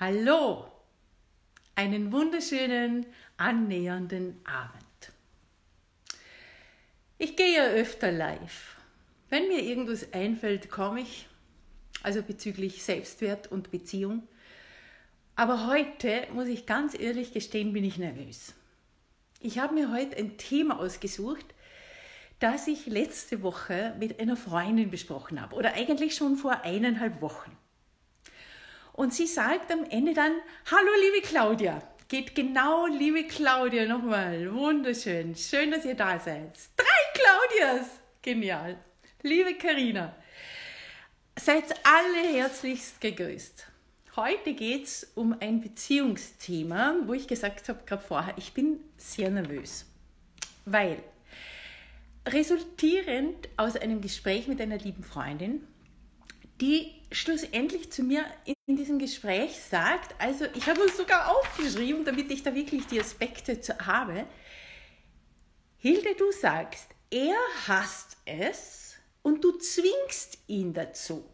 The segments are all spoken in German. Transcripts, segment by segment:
Hallo, einen wunderschönen annähernden Abend. Ich gehe ja öfter live. Wenn mir irgendwas einfällt, komme ich, also bezüglich Selbstwert und Beziehung. Aber heute, muss ich ganz ehrlich gestehen, bin ich nervös. Ich habe mir heute ein Thema ausgesucht, das ich letzte Woche mit einer Freundin besprochen habe oder eigentlich schon vor eineinhalb Wochen. Und sie sagt am Ende dann, hallo liebe Claudia, geht genau, liebe Claudia, nochmal, wunderschön, schön, dass ihr da seid. Drei Claudias, genial. Liebe Karina, seid alle herzlichst gegrüßt. Heute geht es um ein Beziehungsthema, wo ich gesagt habe, gerade vorher, ich bin sehr nervös, weil resultierend aus einem Gespräch mit einer lieben Freundin, die schlussendlich zu mir in diesem Gespräch sagt, also ich habe es sogar aufgeschrieben, damit ich da wirklich die Aspekte habe. Hilde, du sagst, er hasst es und du zwingst ihn dazu.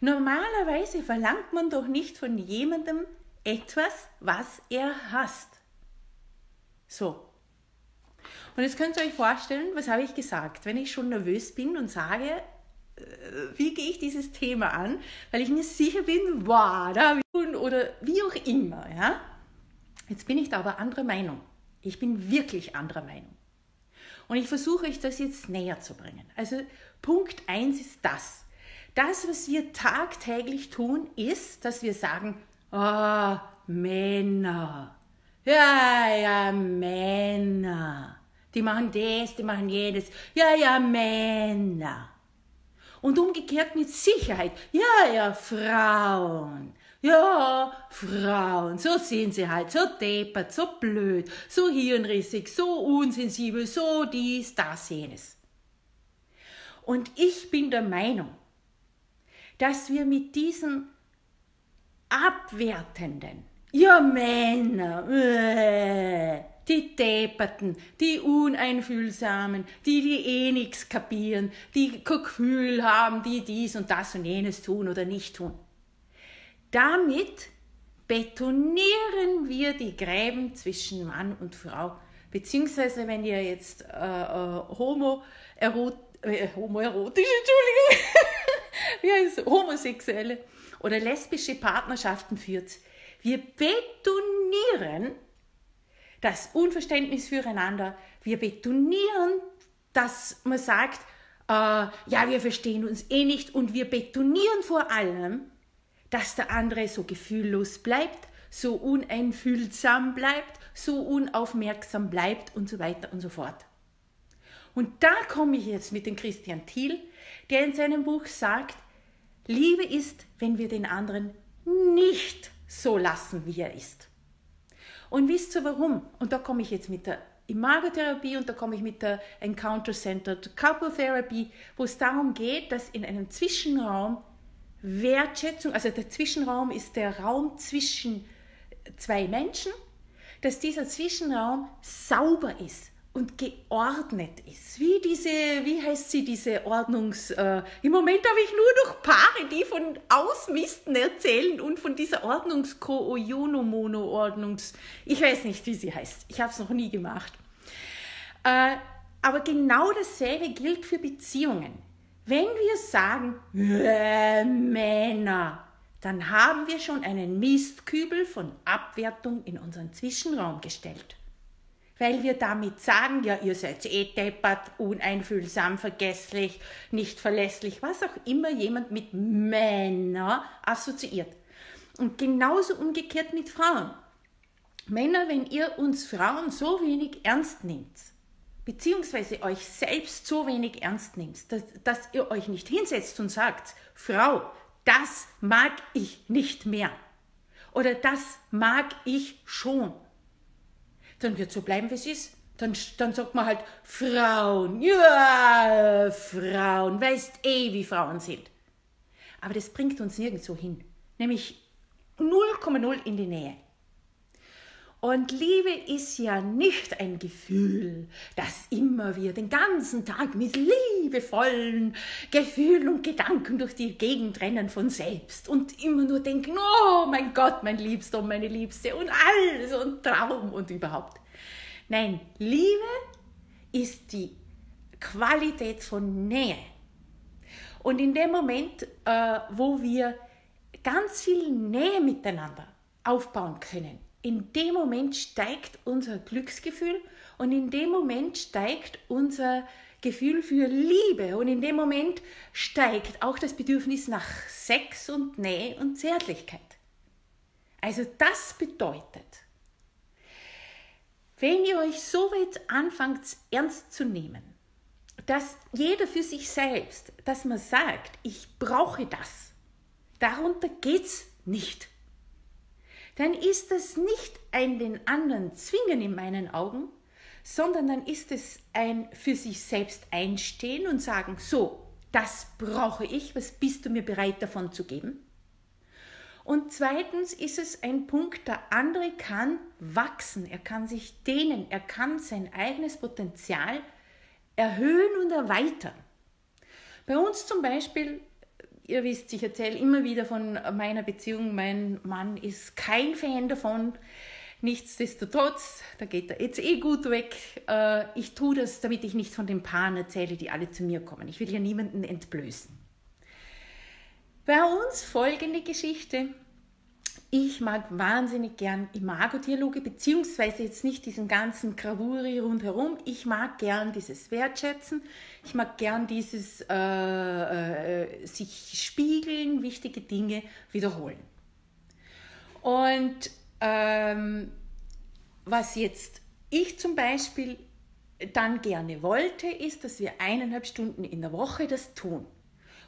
Normalerweise verlangt man doch nicht von jemandem etwas, was er hasst. So. Und jetzt könnt ihr euch vorstellen, was habe ich gesagt, wenn ich schon nervös bin und sage, wie gehe ich dieses Thema an, weil ich mir sicher bin, wow, da oder wie auch immer, ja. Jetzt bin ich da aber anderer Meinung. Ich bin wirklich anderer Meinung. Und ich versuche euch das jetzt näher zu bringen. Also Punkt 1 ist das. Das, was wir tagtäglich tun, ist, dass wir sagen, oh, Männer. Ja, ja, Männer. Die machen das, die machen jedes. Ja, ja, Männer. Und umgekehrt mit Sicherheit. Ja, ja, Frauen. Ja, Frauen, so sind sie halt, so deppert, so blöd, so hirnrissig, so unsensibel, so dies, das, jenes. Und ich bin der Meinung, dass wir mit diesen abwertenden, ja Männer, äh, die Depperten, die Uneinfühlsamen, die, die eh nichts kapieren, die Gefühl haben, die dies und das und jenes tun oder nicht tun. Damit betonieren wir die Gräben zwischen Mann und Frau. Beziehungsweise, wenn ihr jetzt äh, äh, homo, erot, äh, homoerotische, Entschuldigung, wie heißt homosexuelle oder lesbische Partnerschaften führt, wir betonieren das Unverständnis füreinander. Wir betonieren, dass man sagt, äh, ja, wir verstehen uns eh nicht und wir betonieren vor allem, dass der andere so gefühllos bleibt, so uneinfühlsam bleibt, so unaufmerksam bleibt und so weiter und so fort. Und da komme ich jetzt mit dem Christian Thiel, der in seinem Buch sagt, Liebe ist, wenn wir den anderen nicht so lassen, wie er ist. Und wisst ihr warum? Und da komme ich jetzt mit der Imagotherapie und da komme ich mit der Encounter-Centered Couple Therapy, wo es darum geht, dass in einem Zwischenraum Wertschätzung, also der Zwischenraum ist der Raum zwischen zwei Menschen, dass dieser Zwischenraum sauber ist und geordnet ist. Wie diese, wie heißt sie, diese Ordnungs... Äh, Im Moment habe ich nur noch Paare, die von Ausmisten erzählen und von dieser Ordnungs-Ko-Oyono-Mono-Ordnungs... Ich weiß nicht, wie sie heißt. Ich habe es noch nie gemacht. Äh, aber genau dasselbe gilt für Beziehungen. Wenn wir sagen, äh, Männer, dann haben wir schon einen Mistkübel von Abwertung in unseren Zwischenraum gestellt weil wir damit sagen, ja, ihr seid eh deppert, uneinfühlsam, vergesslich, nicht verlässlich, was auch immer jemand mit Männer assoziiert. Und genauso umgekehrt mit Frauen. Männer, wenn ihr uns Frauen so wenig ernst nehmt, beziehungsweise euch selbst so wenig ernst nehmt, dass, dass ihr euch nicht hinsetzt und sagt, Frau, das mag ich nicht mehr. Oder das mag ich schon dann wird so bleiben, wie es ist. Dann, dann sagt man halt Frauen, ja, Frauen, weißt eh, wie Frauen sind. Aber das bringt uns nirgendwo hin, nämlich 0,0 in die Nähe. Und Liebe ist ja nicht ein Gefühl, das immer wir den ganzen Tag mit liebevollen Gefühlen und Gedanken durch die Gegend rennen von selbst und immer nur denken, oh mein Gott, mein Liebster und meine Liebste und alles und Traum und überhaupt. Nein, Liebe ist die Qualität von Nähe. Und in dem Moment, äh, wo wir ganz viel Nähe miteinander aufbauen können, in dem Moment steigt unser Glücksgefühl und in dem Moment steigt unser Gefühl für Liebe und in dem Moment steigt auch das Bedürfnis nach Sex und Nähe und Zärtlichkeit. Also das bedeutet, wenn ihr euch so weit anfangt ernst zu nehmen, dass jeder für sich selbst, dass man sagt, ich brauche das, darunter geht es nicht dann ist das nicht ein den anderen zwingen in meinen Augen, sondern dann ist es ein für sich selbst einstehen und sagen, so, das brauche ich, was bist du mir bereit davon zu geben? Und zweitens ist es ein Punkt, der andere kann wachsen, er kann sich dehnen, er kann sein eigenes Potenzial erhöhen und erweitern. Bei uns zum Beispiel ihr wisst, ich erzähle immer wieder von meiner Beziehung. Mein Mann ist kein Fan davon. Nichtsdestotrotz, da geht er jetzt eh gut weg. Äh, ich tue das, damit ich nicht von den Paaren erzähle, die alle zu mir kommen. Ich will ja niemanden entblößen. Bei uns folgende Geschichte. Ich mag wahnsinnig gern Imago-Dialoge, beziehungsweise jetzt nicht diesen ganzen Gravuri rundherum. Ich mag gern dieses Wertschätzen. Ich mag gern dieses äh, äh, sich spiegeln, wichtige Dinge wiederholen. Und ähm, was jetzt ich zum Beispiel dann gerne wollte, ist, dass wir eineinhalb Stunden in der Woche das tun.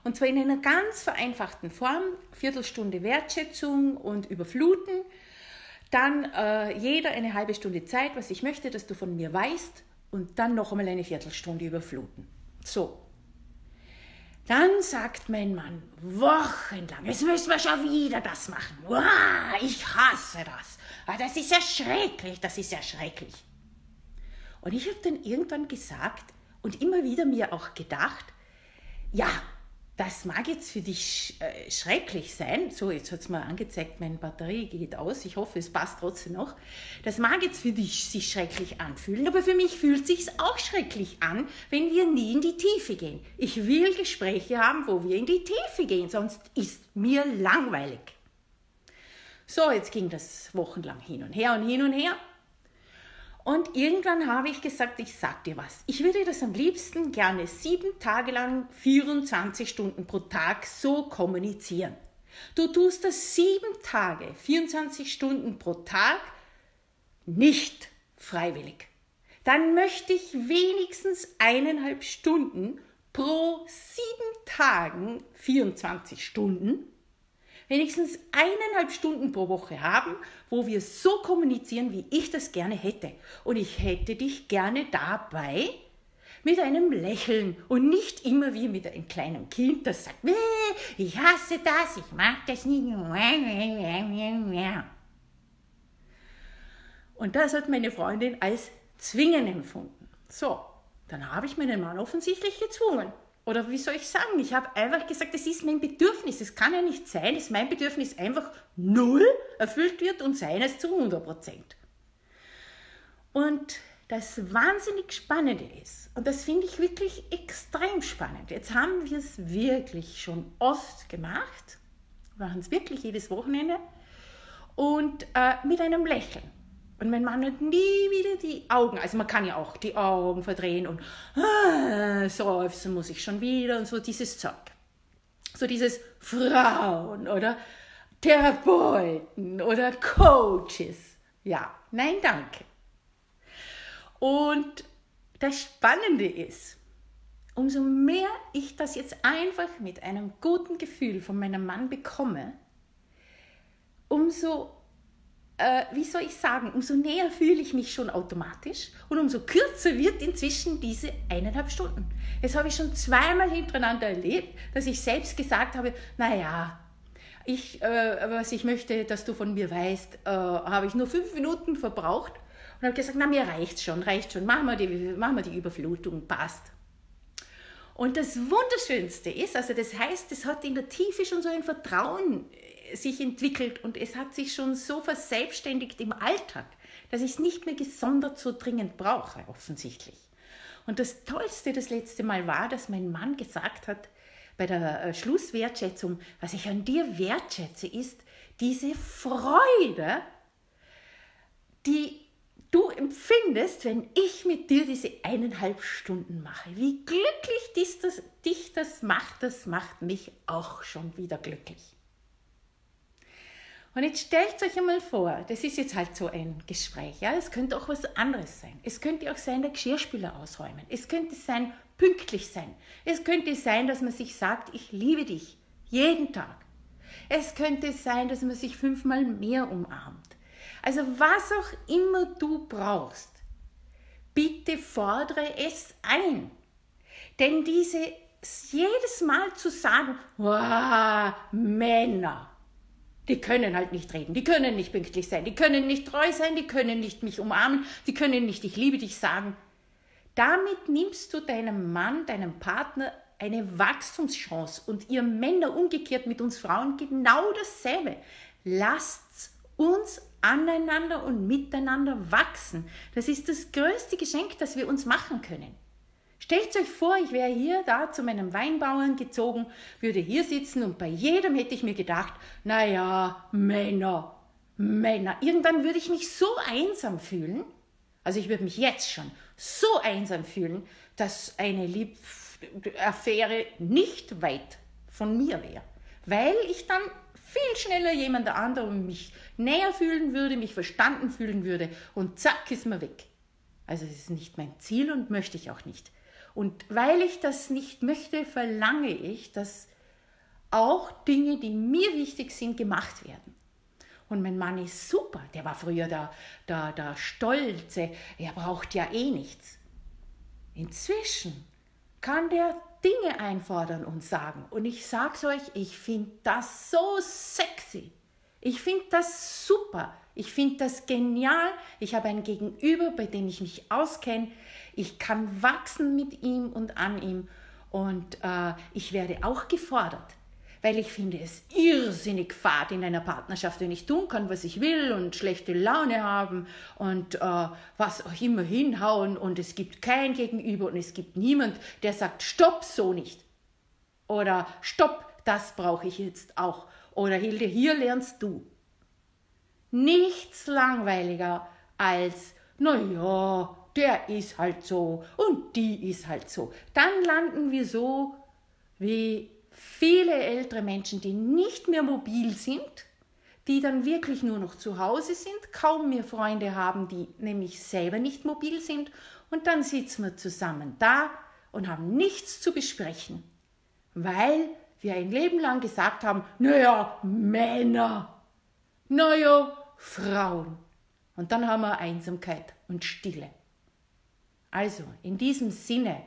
Und zwar in einer ganz vereinfachten Form, Viertelstunde Wertschätzung und Überfluten, dann äh, jeder eine halbe Stunde Zeit, was ich möchte, dass du von mir weißt, und dann noch einmal eine Viertelstunde überfluten. So. Dann sagt mein Mann wochenlang, jetzt müssen wir schon wieder das machen. Wow, ich hasse das. Ah, das ist ja schrecklich, das ist ja schrecklich. Und ich habe dann irgendwann gesagt und immer wieder mir auch gedacht, ja, das mag jetzt für dich äh, schrecklich sein. So, jetzt hat es mir angezeigt, meine Batterie geht aus. Ich hoffe, es passt trotzdem noch. Das mag jetzt für dich sich schrecklich anfühlen, aber für mich fühlt sich auch schrecklich an, wenn wir nie in die Tiefe gehen. Ich will Gespräche haben, wo wir in die Tiefe gehen, sonst ist mir langweilig. So, jetzt ging das wochenlang hin und her und hin und her. Irgendwann habe ich gesagt, ich sag dir was. Ich würde das am liebsten gerne sieben Tage lang, 24 Stunden pro Tag so kommunizieren. Du tust das sieben Tage, 24 Stunden pro Tag nicht freiwillig. Dann möchte ich wenigstens eineinhalb Stunden pro sieben Tagen, 24 Stunden wenigstens eineinhalb Stunden pro Woche haben, wo wir so kommunizieren, wie ich das gerne hätte. Und ich hätte dich gerne dabei mit einem Lächeln und nicht immer wie mit einem kleinen Kind, das sagt, ich hasse das, ich mag das nicht. Und das hat meine Freundin als zwingen empfunden. So, dann habe ich meinen Mann offensichtlich gezwungen. Oder wie soll ich sagen? Ich habe einfach gesagt, das ist mein Bedürfnis. Es kann ja nicht sein, dass mein Bedürfnis einfach null erfüllt wird und seines zu 100 Prozent. Und das wahnsinnig Spannende ist, und das finde ich wirklich extrem spannend, jetzt haben wir es wirklich schon oft gemacht, machen es wirklich jedes Wochenende und äh, mit einem Lächeln. Und mein Mann hat nie wieder die Augen, also man kann ja auch die Augen verdrehen und ah, seufzen muss ich schon wieder und so dieses Zeug. So dieses Frauen oder Therapeuten oder Coaches. Ja, nein, danke. Und das Spannende ist, umso mehr ich das jetzt einfach mit einem guten Gefühl von meinem Mann bekomme, umso äh, wie soll ich sagen, umso näher fühle ich mich schon automatisch und umso kürzer wird inzwischen diese eineinhalb Stunden. Jetzt habe ich schon zweimal hintereinander erlebt, dass ich selbst gesagt habe, naja, ich, äh, was ich möchte, dass du von mir weißt, äh, habe ich nur fünf Minuten verbraucht und habe gesagt, na mir reicht schon, reicht schon, machen wir, die, machen wir die Überflutung, passt. Und das Wunderschönste ist, also das heißt, es hat in der Tiefe schon so ein Vertrauen sich entwickelt und es hat sich schon so verselbstständigt im Alltag, dass ich es nicht mehr gesondert so dringend brauche, offensichtlich. Und das Tollste das letzte Mal war, dass mein Mann gesagt hat, bei der äh, Schlusswertschätzung, was ich an dir wertschätze, ist diese Freude, die du empfindest, wenn ich mit dir diese eineinhalb Stunden mache. Wie glücklich dich das, dich das macht, das macht mich auch schon wieder glücklich. Und jetzt stellt euch einmal vor, das ist jetzt halt so ein Gespräch, ja, es könnte auch was anderes sein. Es könnte auch sein, der Geschirrspüler ausräumen. Es könnte sein, pünktlich sein. Es könnte sein, dass man sich sagt, ich liebe dich, jeden Tag. Es könnte sein, dass man sich fünfmal mehr umarmt. Also was auch immer du brauchst, bitte fordere es ein. Denn diese jedes Mal zu sagen, wow, Männer, die können halt nicht reden, die können nicht pünktlich sein, die können nicht treu sein, die können nicht mich umarmen, die können nicht ich liebe dich sagen. Damit nimmst du deinem Mann, deinem Partner eine Wachstumschance und ihr Männer umgekehrt mit uns Frauen genau dasselbe. Lasst uns aneinander und miteinander wachsen. Das ist das größte Geschenk, das wir uns machen können. Stellt euch vor, ich wäre hier da zu meinem Weinbauern gezogen, würde hier sitzen und bei jedem hätte ich mir gedacht, naja, Männer, Männer. Irgendwann würde ich mich so einsam fühlen, also ich würde mich jetzt schon so einsam fühlen, dass eine Lieb Affäre nicht weit von mir wäre, weil ich dann viel schneller jemand anderem mich näher fühlen würde, mich verstanden fühlen würde und zack ist man weg. Also es ist nicht mein Ziel und möchte ich auch nicht. Und weil ich das nicht möchte, verlange ich, dass auch Dinge, die mir wichtig sind, gemacht werden. Und mein Mann ist super, der war früher der, der, der Stolze, er braucht ja eh nichts. Inzwischen kann der Dinge einfordern und sagen. Und ich sag's euch, ich finde das so sexy. Ich finde das super. Ich finde das genial. Ich habe ein Gegenüber, bei dem ich mich auskenne. Ich kann wachsen mit ihm und an ihm. Und äh, ich werde auch gefordert weil ich finde es irrsinnig fad in einer Partnerschaft, wenn ich tun kann, was ich will und schlechte Laune haben und äh, was auch immer hinhauen und es gibt kein Gegenüber und es gibt niemand, der sagt, stopp, so nicht. Oder stopp, das brauche ich jetzt auch. Oder Hilde, hier lernst du. Nichts langweiliger als, naja, der ist halt so und die ist halt so. Dann landen wir so wie viele ältere Menschen, die nicht mehr mobil sind, die dann wirklich nur noch zu Hause sind, kaum mehr Freunde haben, die nämlich selber nicht mobil sind. Und dann sitzen wir zusammen da und haben nichts zu besprechen, weil wir ein Leben lang gesagt haben, naja, Männer, naja, Frauen. Und dann haben wir Einsamkeit und Stille. Also, in diesem Sinne,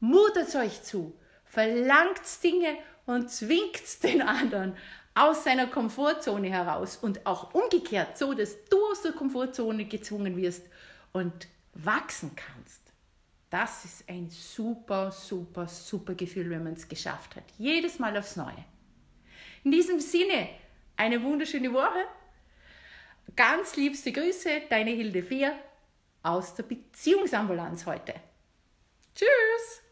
mutet euch zu, verlangt Dinge und zwingt den anderen aus seiner Komfortzone heraus und auch umgekehrt, so dass du aus der Komfortzone gezwungen wirst und wachsen kannst. Das ist ein super, super, super Gefühl, wenn man es geschafft hat. Jedes Mal aufs Neue. In diesem Sinne, eine wunderschöne Woche. Ganz liebste Grüße, deine Hilde Fehr aus der Beziehungsambulanz heute. Tschüss!